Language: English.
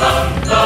bum, bum.